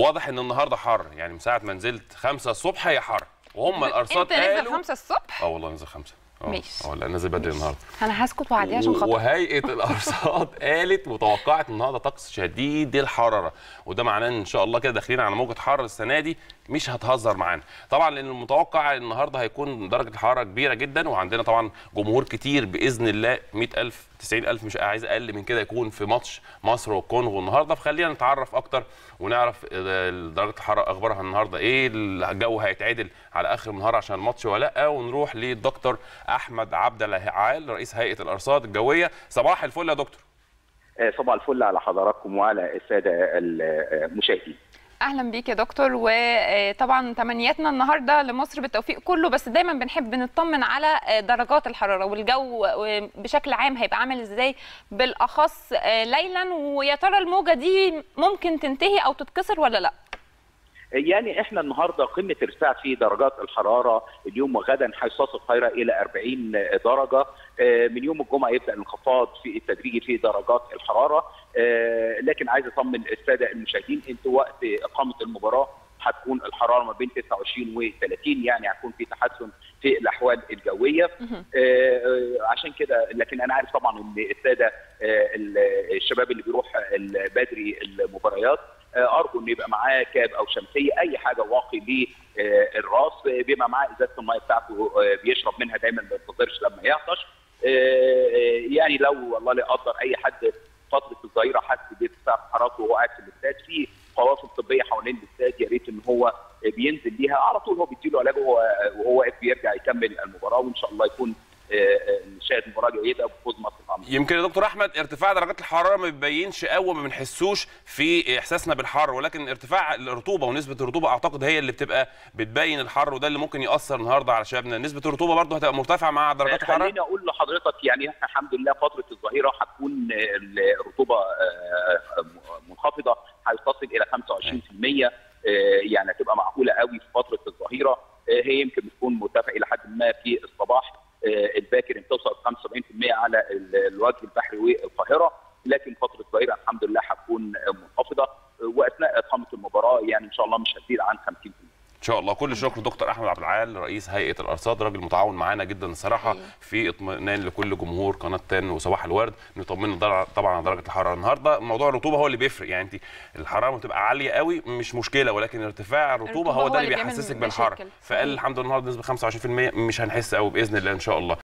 واضح إن النهارده حر يعني من ساعة ما نزلت 5 الصبح هي حر وهم الأرصاد انت نازل قالوا 5 الصبح؟ آه والله نزل 5 آه ماشي. آه لا نزل بدري النهارده. أنا هسكت وعديها عشان خاطر. وهيئة الأرصاد قالت وتوقعت النهارده طقس شديد الحرارة. وده معناه إن شاء الله كده داخلين على موجة حر السنة دي مش هتهزر معانا. طبعا لأن المتوقع النهارده هيكون درجة الحرارة كبيرة جدا وعندنا طبعا جمهور كتير بإذن الله 100000 90000 مش عايز أقل من كده يكون في ماتش مصر والكونغو النهارده. فخلينا نتعرف أكتر ونعرف درجة الحرارة أخبارها النهارده إيه الجو هيتعدل على آخر النهار عشان الماتش ولا لأ. ونروح للدكتور أحمد عبد العال رئيس هيئة الأرصاد الجوية. صباح الفل يا دكتور. صباح الفل على حضراتكم وعلى السادة المشاهدين. أهلا بيك يا دكتور. وطبعا تمنياتنا النهارده لمصر بالتوفيق كله بس دايما بنحب نطمن على درجات الحرارة والجو بشكل عام هيبقى عامل إزاي. بالأخص ليلا ويا ترى الموجة دي ممكن تنتهي أو تتكسر ولا لأ؟ يعني إحنا النهارده قمة ارتفاع في درجات الحرارة اليوم وغدا حيث تصل القاهره إلى 40 درجة. من يوم الجمعة يبدأ الانخفاض في التدريجي في درجات الحرارة. لكن عايز أطمن السادة المشاهدين أنتوا وقت إقامة المباراة هتكون الحرارة ما بين 29 و 30 يعني هتكون في تحسن في الأحوال الجوية. عشان كده لكن أنا عارف طبعا إن السادة الشباب اللي بيروح بدري المباريات أرجو ان يبقى معاه كاب أو شمسية أي حاجة واقي للراس بيبقى معاه إزازة الميه بتاعته بيشرب منها دايما ما ينتظرش لما يعطش. يعني لو والله لا يقدر أي حد فتره الظهيره حس بارتفاع حرارته وهو قاعد في الاستاد في قوافل طبية حوالين الاستاد يا ريت إن هو بينزل ليها على طول هو بيديله علاجه وهو واقف بيرجع يكمل المباراة وإن شاء الله يكون نشاهد مباراه جيده بفوز مصر العميق. يمكن يا دكتور أحمد ارتفاع درجات الحرارة ما بيبينش قوي ما بنحسوش في إحساسنا بالحر ولكن ارتفاع الرطوبة ونسبة الرطوبة أعتقد هي اللي بتبقى بتبين الحر وده اللي ممكن يأثر النهارده على شبابنا نسبة الرطوبة برضه هتبقى مرتفعة مع درجات الحرارة خليني أقول لحضرتك يعني إحنا الحمد لله فترة الظهيرة هتكون الرطوبة منخفضة هتصل إلى 25% يعني هتبقى معقوله قوي في فترة الظهيرة هي يمكن بتكون مرتفعة إلى حد ما في الباكر توصل 75% على الوجه البحري والقاهرة لكن فترة الظهيره الحمد لله هتكون منخفضة وأثناء إقامة المباراة يعني إن شاء الله مش هتزيد عن 50%. ان شاء الله. كل الشكر دكتور أحمد عبد العال رئيس هيئة الأرصاد راجل متعاون معانا جدا الصراحه في اطمئنان لكل جمهور قناة تن وصباح الورد. نطمنا طبعا على درجة الحرارة النهارده. موضوع الرطوبة هو اللي بيفرق. يعني انت الحرارة بتبقى عالية قوي مش مشكلة ولكن ارتفاع الرطوبة هو ده اللي بيحسسك بالحر. فقال الحمد لله النهارده نسبة 25% مش هنحس قوي بإذن الله إن شاء الله.